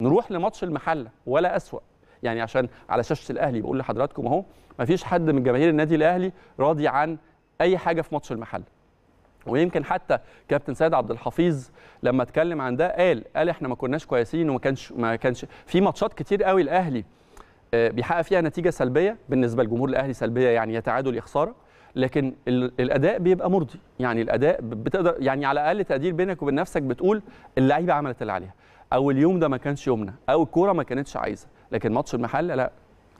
نروح لماتش المحلة ولا أسوأ. يعني عشان على شاشة الأهلي بقول لحضراتكم أهو مفيش حد من جماهير النادي الأهلي راضي عن أي حاجة في ماتش المحلة. ويمكن حتى كابتن سيد عبد الحفيظ لما اتكلم عن ده قال قال إحنا ما كناش كويسين وما كانش ما كانش في ماتشات كتير قوي الأهلي آه، بيحقق فيها نتيجة سلبية. بالنسبة لجمهور الأهلي سلبية يعني يا تعادل يا خساره لكن ال- الأداء بيبقى مرضي. يعني الأداء بتقدر يعني على الأقل تقدير بينك وبين نفسك بتقول اللعيبة عملت اللي عليها. أو اليوم ده ما كانش يومنا أو الكورة ما كانتش عايزة. لكن ماتش المحلة لا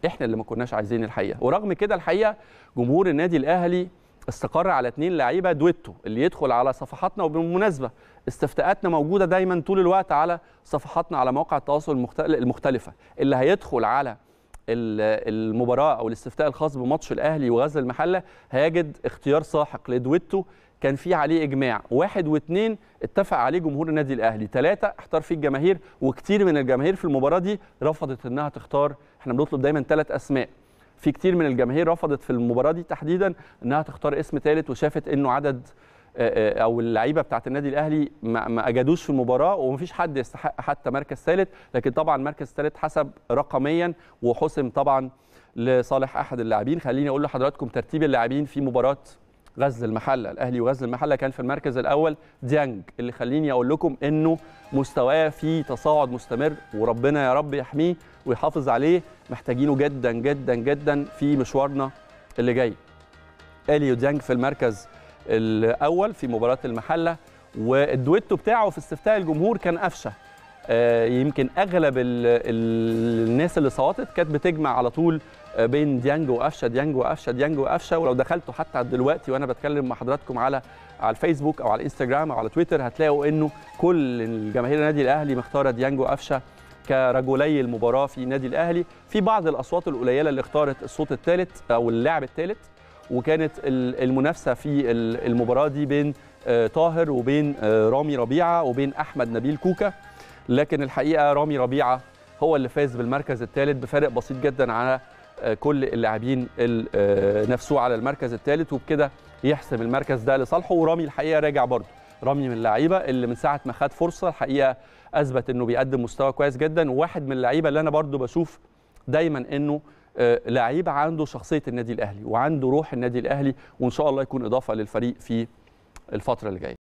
إحنا اللي ما كناش عايزين الحقيقة. ورغم كده الحقيقة جمهور النادي الأهلي استقر على اثنين لعيبة دويتو اللي يدخل على صفحاتنا وبالمناسبة استفتاءاتنا موجودة دايما طول الوقت على صفحاتنا على مواقع التواصل المختل- المختلفة. اللي هيدخل على المباراة أو الاستفتاء الخاص بماتش الأهلي وغزل المحلة هيجد اختيار ساحق لدويتو. كان في عليه إجماع. واحد واثنين اتفق عليه جمهور النادي الأهلي. ثلاثة احتار فيه الجماهير وكتير من الجماهير في المباراة دي رفضت إنها تختار. إحنا بنطلب دايما ثلاث أسماء. في كتير من الجماهير رفضت في المباراة دي تحديدا إنها تختار اسم ثالث وشافت إنه عدد أو اللعيبة بتاعت النادي الأهلي ما أجادوش في المباراة ومفيش حد يستحق حتى مركز ثالث لكن طبعا مركز ثالث حسب رقميا وحسم طبعا لصالح أحد اللاعبين. خليني أقول لحضراتكم ترتيب اللاعبين في مباراة غزل المحلة الأهلي وغزل المحلة كان في المركز الأول ديانج. اللي خليني أقول لكم إنه مستواه في تصاعد مستمر وربنا يا رب يحميه ويحافظ عليه. محتاجينه جدا جدا جدا في مشوارنا اللي جاي. إليو ديانج في المركز الأول في مباراة المحلة والدويتو بتاعه في استفتاء الجمهور كان قفشة. آه، يمكن أغلب ال ال الناس اللي صوتت كانت بتجمع على طول آه، بين ديانج وقفشة ديانج وقفشة ديانج وقفشة. ولو دخلتوا حتى دلوقتي وأنا بتكلم مع حضراتكم على على الفيسبوك أو على الإنستجرام أو على تويتر هتلاقوا إنه كل الجماهير النادي الأهلي مختارة ديانج وقفشة كرجلي المباراة في النادي الأهلي. في بعض الأصوات القليلة اللي اختارت الصوت الثالث أو اللاعب الثالث وكانت ال- المنافسة في ال- المباراة دي بين آه، طاهر وبين آه، رامي ربيعة وبين أحمد نبيل كوكا. لكن الحقيقة رامي ربيعة هو اللي فاز بالمركز الثالث بفارق بسيط جدا على آه، كل اللاعبين نافسوه على المركز الثالث وبكده يحسم المركز ده لصالحه. ورامي الحقيقة راجع برضه. رامي من اللعيبة اللي من ساعة ما خد فرصة الحقيقة أثبت إنه بيقدم مستوى كويس جدا. وواحد من اللعيبة اللي أنا برضه بشوف دايما إنه لعيب عنده شخصية النادي الأهلي وعنده روح النادي الأهلي وإن شاء الله يكون إضافة للفريق في الفترة اللي جاية.